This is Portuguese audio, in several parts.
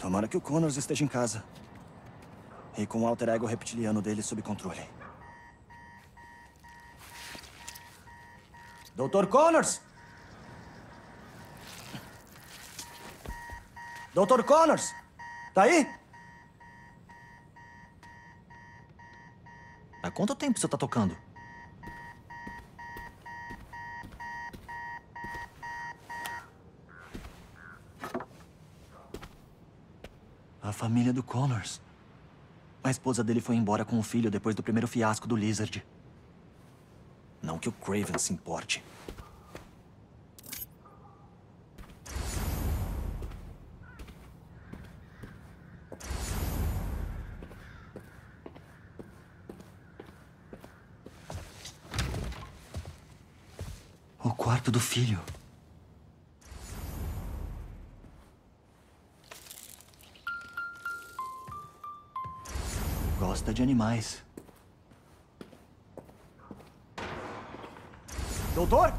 Tomara que o Connors esteja em casa. E com o alter ego reptiliano dele sob controle. Dr. Connors! Dr. Connors! Tá aí? Há quanto tempo você tá tocando? Família do Connors. A esposa dele foi embora com o filho depois do primeiro fiasco do Lizard. Não que o Craven se importe. O quarto do filho. Gosta de animais. Doutor?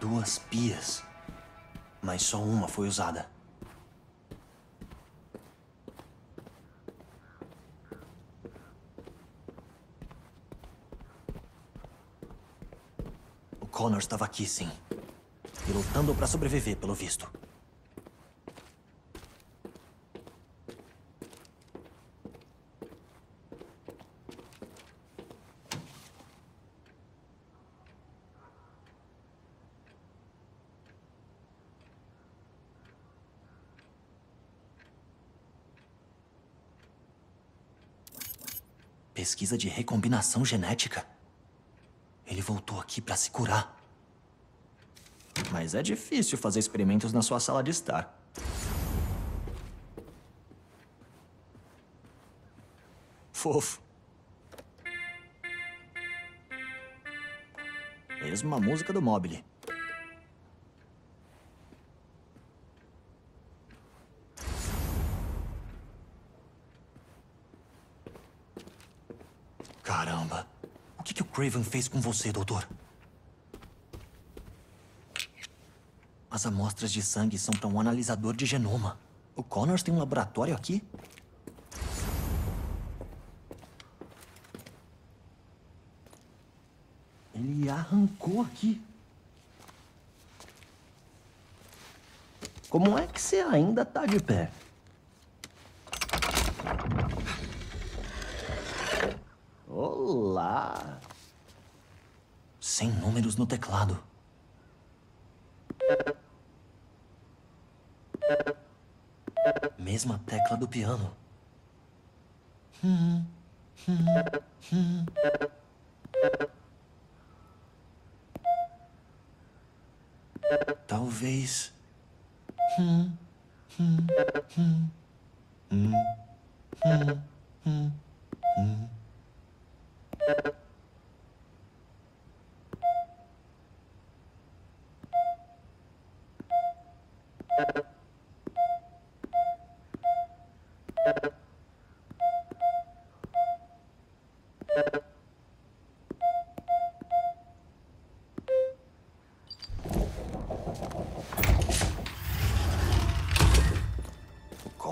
Duas pias. Mas só uma foi usada. O Connor estava aqui, sim. E lutando para sobreviver, pelo visto. Pesquisa de recombinação genética. Ele voltou aqui para se curar. Mas é difícil fazer experimentos na sua sala de estar. Fofo. Mesma música do Mobile. Caramba. O que, que o Craven fez com você, doutor? As amostras de sangue são para um analisador de genoma. O Connors tem um laboratório aqui? Ele arrancou aqui. Como é que você ainda tá de pé? Olá. Sem números no teclado. Mesma tecla do piano. Talvez.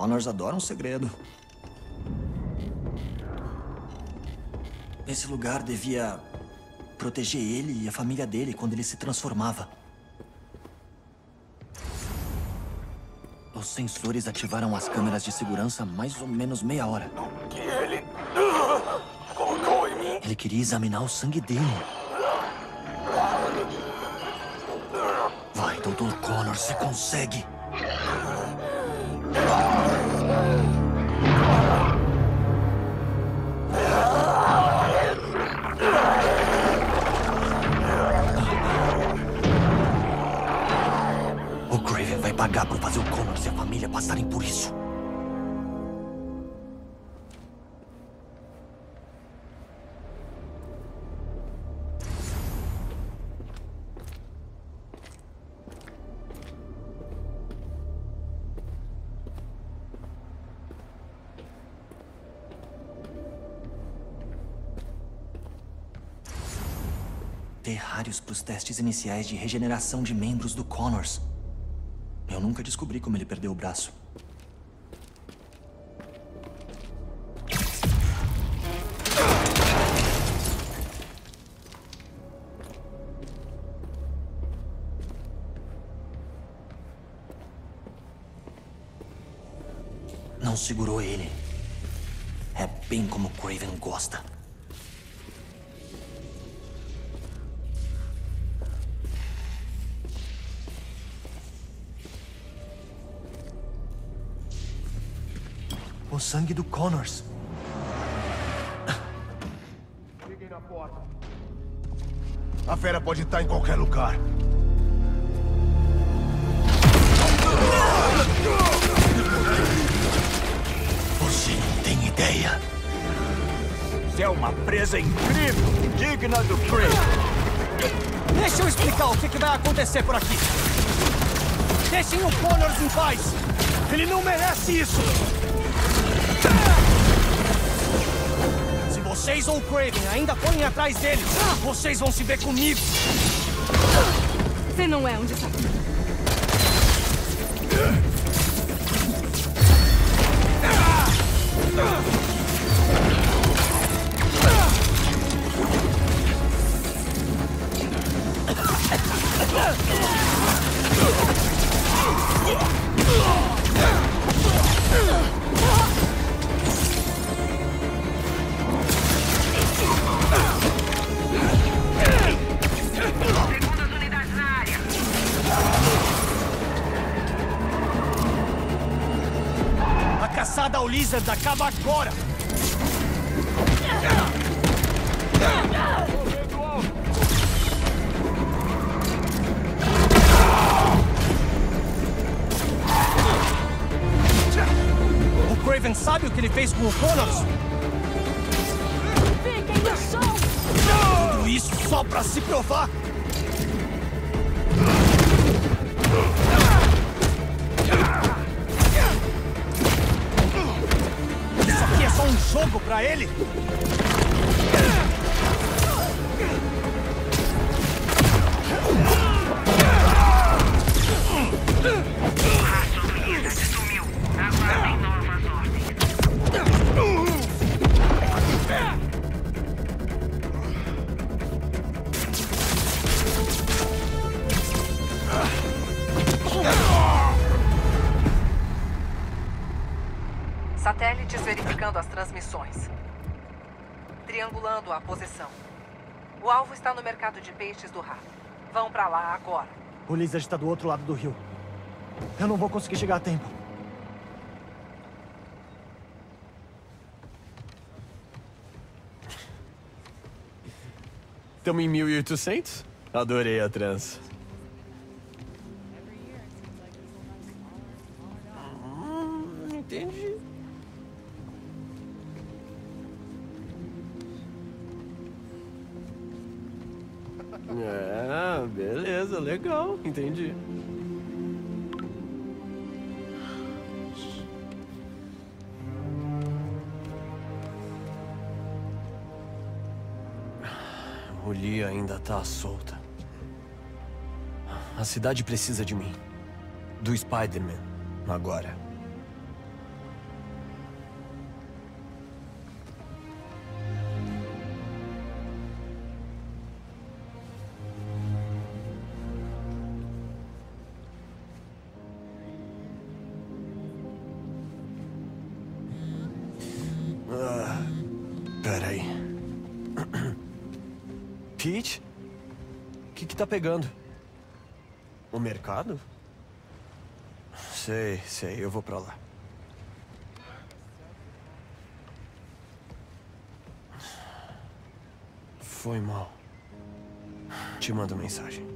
Connors adora um segredo. Esse lugar devia proteger ele e a família dele quando ele se transformava. Os sensores ativaram as câmeras de segurança mais ou menos meia hora. que ele colocou em mim. Ele queria examinar o sangue dele. Vai, Dr. Connor, você consegue. Pagar por fazer o Connor e a família passarem por isso. Terrários para os testes iniciais de regeneração de membros do Connors. Nunca descobri como ele perdeu o braço. Não segurou ele. É bem como Craven gosta. O sangue do Connors. Liguem na porta. A fera pode estar em qualquer lugar. Você não tem ideia. Você é uma presa incrível, digna do Craven. Deixa eu explicar o que, que vai acontecer por aqui. Deixem o Connors em paz. Ele não merece isso. Vocês ou Craven ainda forem atrás dele, vocês vão se ver comigo. Você não é um desafio. Lizard acaba agora. O Craven sabe o que ele fez com o Connors? Fiquem no chão! Tudo isso só pra se provar? Jogo pra ele? O Satélites verificando as transmissões. Triangulando a posição. O alvo está no mercado de peixes do rato. Vão pra lá agora. O Lizard está do outro lado do rio. Eu não vou conseguir chegar a tempo. Tamo em 1800? Adorei a trança. Entendi. Lee ainda tá solta. A cidade precisa de mim. Do Spider-Man. Agora. Pegando? O mercado? Sei, sei, eu vou pra lá. Foi mal. Te mando mensagem.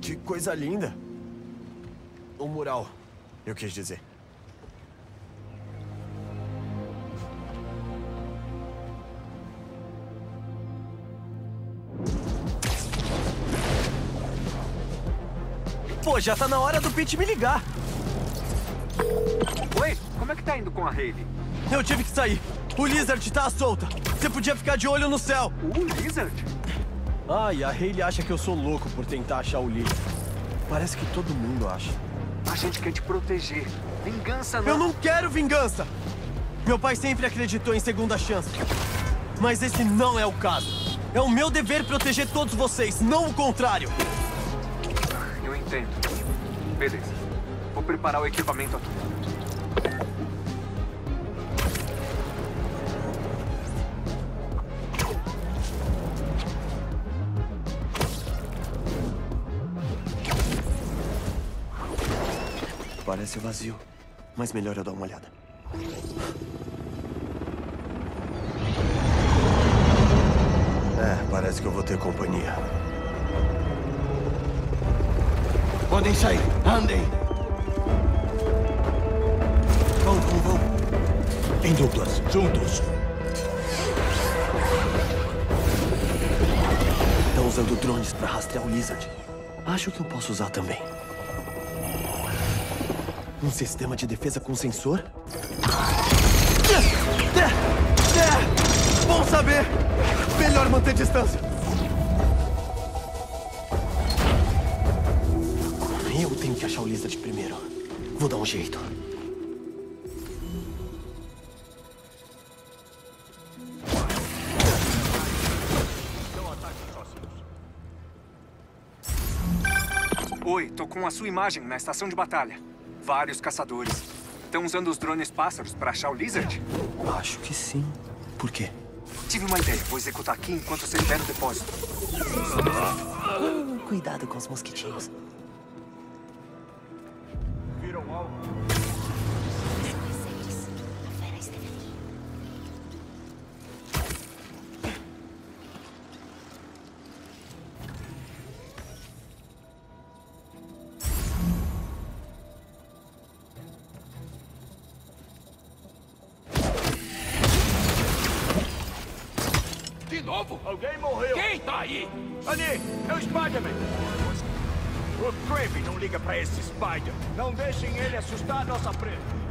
Que coisa linda! O mural, eu quis dizer. Já tá na hora do Pete me ligar. Oi, como é que tá indo com a Hayley? Eu tive que sair. O Lizard tá à solta. Você podia ficar de olho no céu. O Lizard? E a Hayley acha que eu sou louco por tentar achar o Lee. Parece que todo mundo acha. A gente quer te proteger. Vingança não... Eu não quero vingança! Meu pai sempre acreditou em segunda chance. Mas esse não é o caso. É o meu dever proteger todos vocês, não o contrário. Eu entendo. Beleza. Vou preparar o equipamento atual. Parece vazio, mas melhor eu dar uma olhada. É, parece que eu vou ter companhia. Podem sair. Andem. Vão, vão, vão. Em duplas, juntos. Estão usando drones para rastrear o Lizard. Acho que eu posso usar também. Um sistema de defesa com sensor? Bom saber! Melhor manter distância. O Lizard primeiro. Vou dar um jeito. Oi, tô com a sua imagem na estação de batalha. Vários caçadores. Estão usando os drones pássaros para achar o Lizard? Acho que sim. Por quê? Tive uma ideia. Vou executar aqui enquanto você libera o depósito. Cuidado com os mosquitinhos. De liga pra esse Spider. Não deixem ele assustar nossa presa.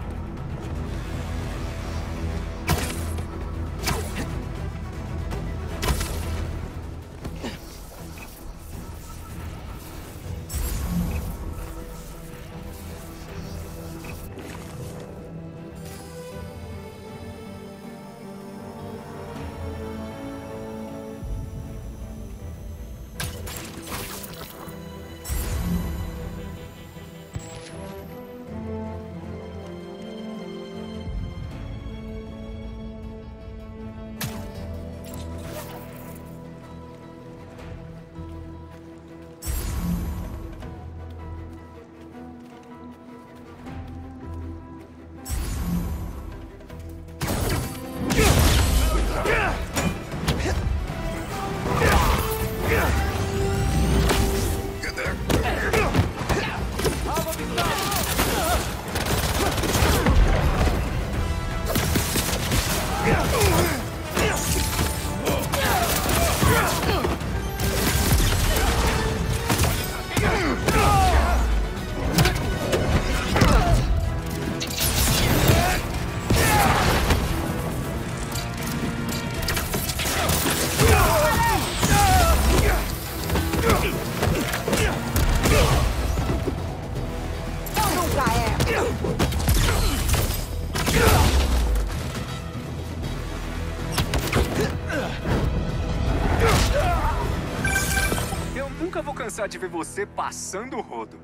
Cansar de ver você passando o rodo.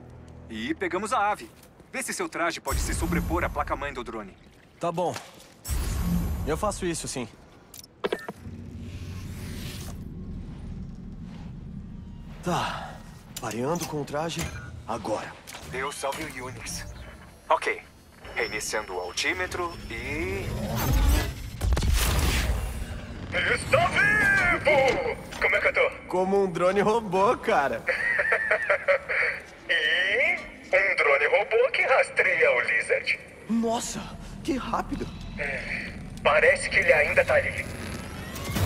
E pegamos a ave. Vê se seu traje pode se sobrepor à placa-mãe do drone. Tá bom. Eu faço isso, sim. Tá. Pareando com o traje, agora. Deus salve o Unix. Ok. Reiniciando o altímetro e... Está vivo! Como é que eu tô? Como um drone robô, cara. E um drone robô que rastreia o Lizard. Nossa, que rápido. Parece que ele ainda tá ali.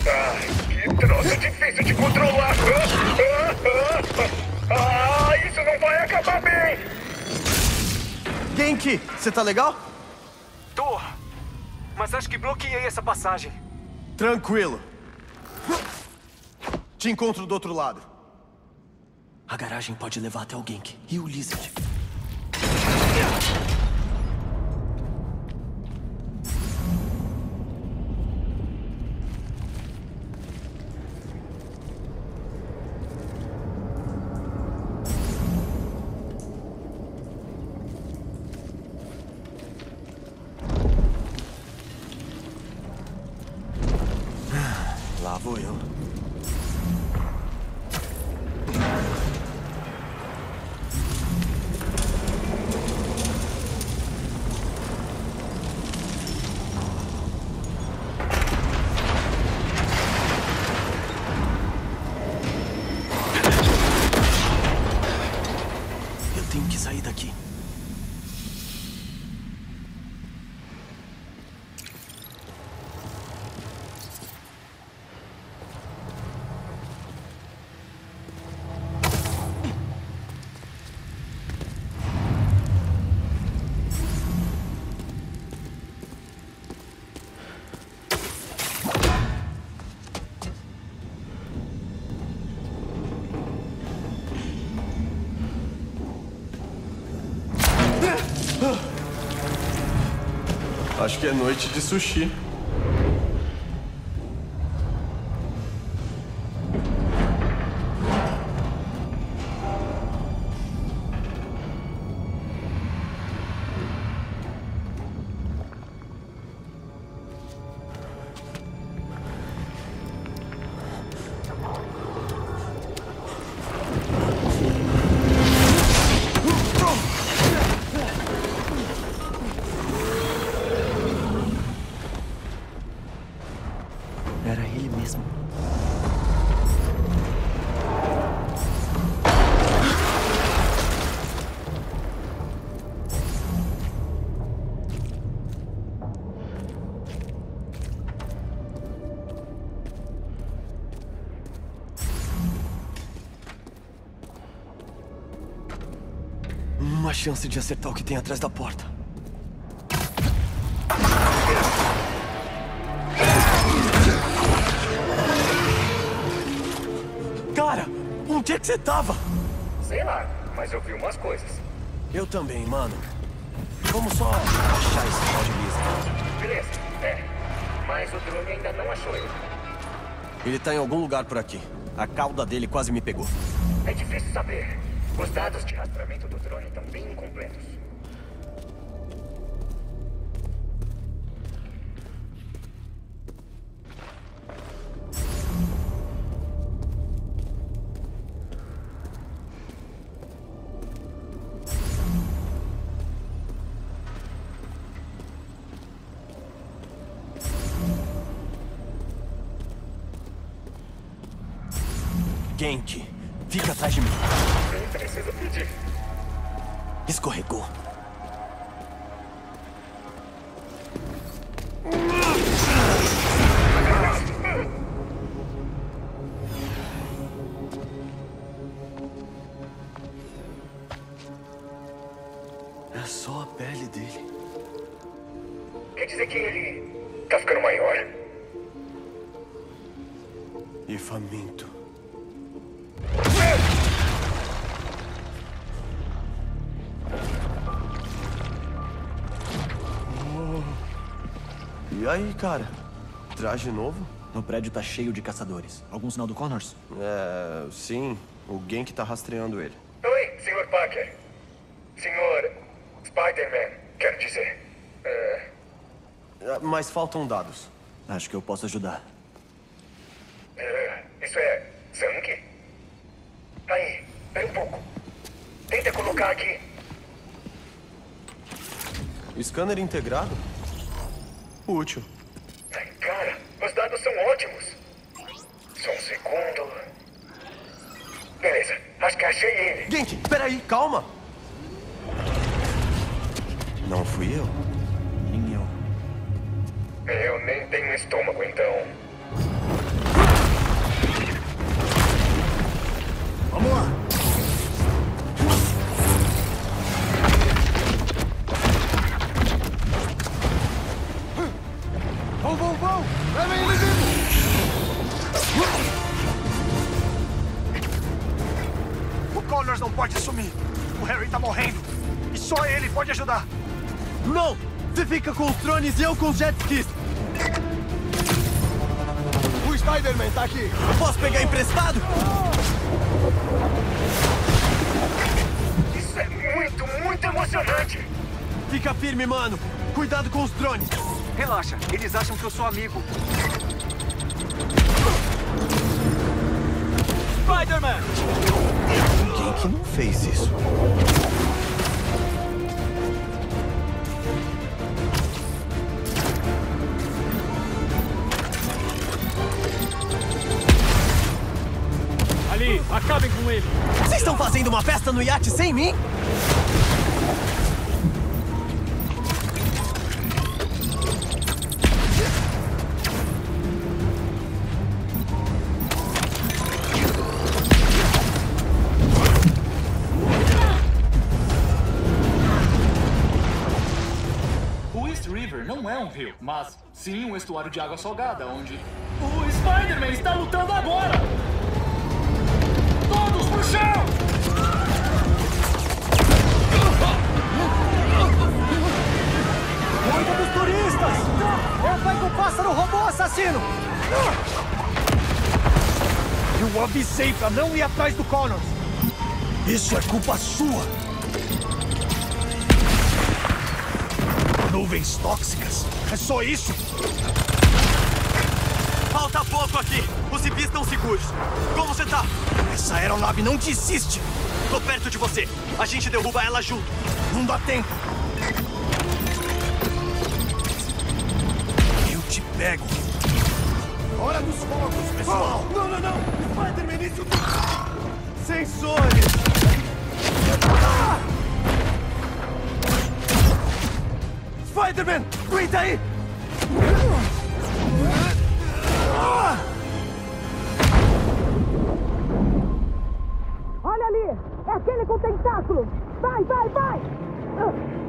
Ai, que troço difícil de controlar. Ah, ah, ah, ah, isso não vai acabar bem. Genki, você tá legal? Tô. Mas acho que bloqueei essa passagem. Tranquilo. Te encontro do outro lado. A garagem pode levar até o Genk e o Lizard. Acho que é noite de sushi. Uma chance de acertar o que tem atrás da porta. Cara, onde é que você tava? Sei lá, mas eu vi umas coisas. Eu também, mano. Vamos só achar esse tal de Lisa. Beleza, é. Mas o drone ainda não achou ele. Ele tá em algum lugar por aqui. A cauda dele quase me pegou. É difícil saber. Os dados de rastreamento do drone estão bem incompletos. Genk, fica atrás de mim. Nem preciso pedir. Escorregou. Cara? Traje novo? No prédio tá cheio de caçadores. Algum sinal do Connors? É, sim. O Genk tá rastreando ele. Oi, Sr. Parker. Senhor Spider-Man, quero dizer. É, É, Mas faltam dados. Acho que eu posso ajudar. é, isso é sangue? Aí, pera um pouco. Tenta colocar aqui. Scanner integrado? Útil. Os dados são ótimos. Só um segundo. Beleza, acho que achei ele. Genk, peraí, calma! Não fui eu. Nem eu. Eu nem tenho estômago, então. E eu com os jet skis. O Spider-Man tá aqui. Eu posso pegar emprestado? Isso é muito, muito emocionante. Fica firme, mano. Cuidado com os drones. Relaxa, eles acham que eu sou amigo. Spider-Man! Quem que não fez isso? Acabem com ele! Vocês estão fazendo uma festa no iate sem mim? O East River não é um rio, mas sim um estuário de água salgada, onde o Spider-Man está lutando agora! Todos pro chão! Cuida dos turistas! Eu pego o pássaro robô assassino! Eu avisei pra não ir atrás do Connors. Isso é culpa sua. Nuvens tóxicas. É só isso? Falta pouco aqui. Os civis estão seguros. Como você tá? Essa aeronave não desiste. Tô perto de você. A gente derruba ela junto. Não dá tempo. Eu te pego. Hora dos fogos, pessoal. Não, não, não! Spider-Man, isso Sensores! Spider-Man, aguenta aí! Aquele com tentáculo! Vai, vai, vai! Miles!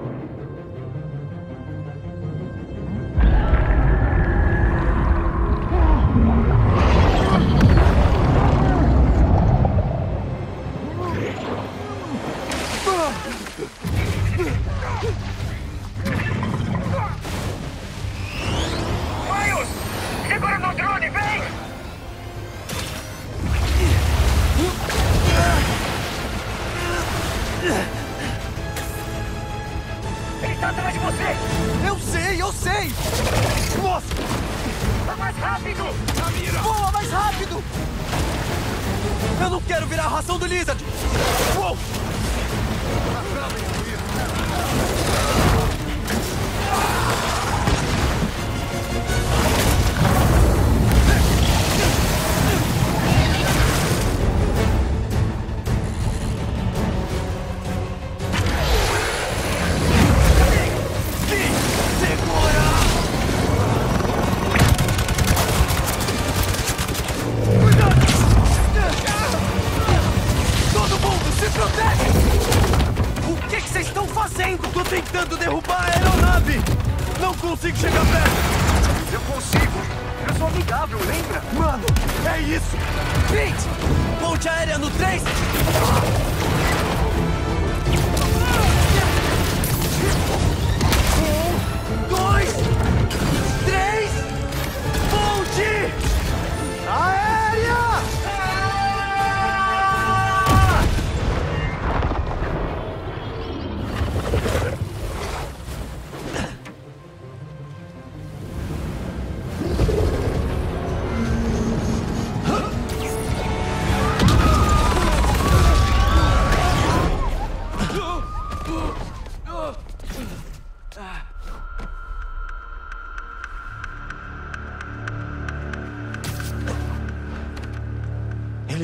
Rápido! Voa mais rápido! Eu não quero virar a ração do Lizard! Uou! Lembra? Mano, é isso! Pete! Ponte aérea no 3!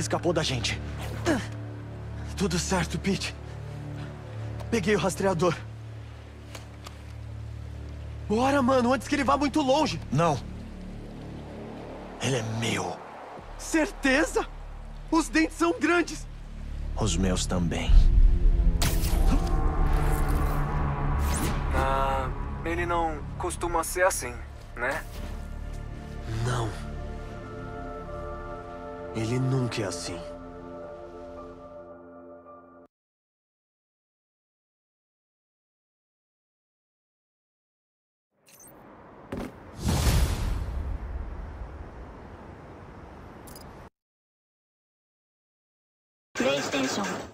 Escapou da gente. Tudo certo, Pete. Peguei o rastreador. Bora, mano, antes que ele vá muito longe. Não. Ele é meu. Certeza? Os dentes são grandes. Os meus também. Ah, ele não costuma ser assim, né? Não. Ele nunca é assim. PlayStation